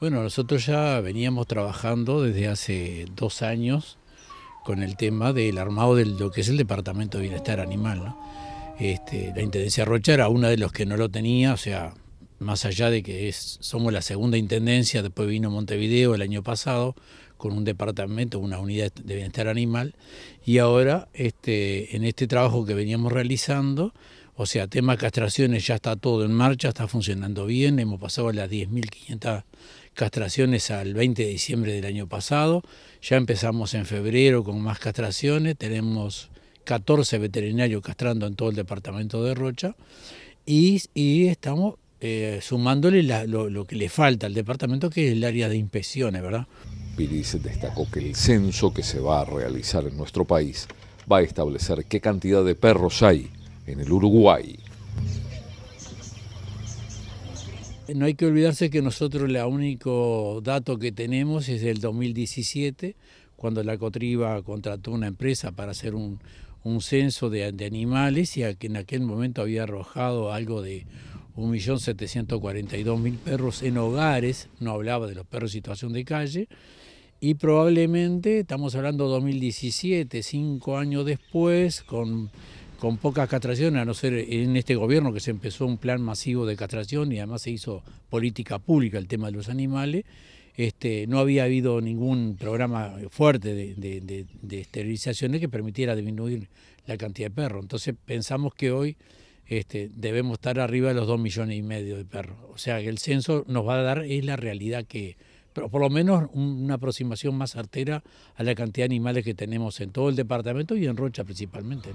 Bueno, nosotros ya veníamos trabajando desde hace dos años con el tema del armado de lo que es el Departamento de Bienestar Animal. Este, la Intendencia Rocha era una de los que no lo tenía, o sea, más allá de que somos la segunda intendencia, después vino Montevideo el año pasado con un departamento, una unidad de bienestar animal, y ahora este, en este trabajo que veníamos realizando, o sea, tema castraciones ya está todo en marcha, está funcionando bien, hemos pasado las 10.500 castraciones al 20 de diciembre del año pasado, ya empezamos en febrero con más castraciones, tenemos 14 veterinarios castrando en todo el departamento de Rocha y, y estamos eh, sumándole lo, lo, que le falta al departamento, que es el área de inspecciones, ¿verdad? Piris destacó que el censo que se va a realizar en nuestro país va a establecer qué cantidad de perros hay en el Uruguay. No hay que olvidarse que nosotros el único dato que tenemos es del 2017, cuando la Cotriba contrató una empresa para hacer un, un censo de, animales y que en aquel momento había arrojado algo de 1.742.000 perros en hogares, no hablaba de los perros en situación de calle, y probablemente, estamos hablando de 2017, cinco años después, con, con pocas castraciones, a no ser en este gobierno que se empezó un plan masivo de castración y además se hizo política pública el tema de los animales, este, no había habido ningún programa fuerte de, esterilizaciones que permitiera disminuir la cantidad de perros. Entonces pensamos que hoy este, debemos estar arriba de los dos millones y medio de perros. O sea que el censo nos va a dar, es la realidad que, pero por lo menos una aproximación más certera a la cantidad de animales que tenemos en todo el departamento y en Rocha principalmente.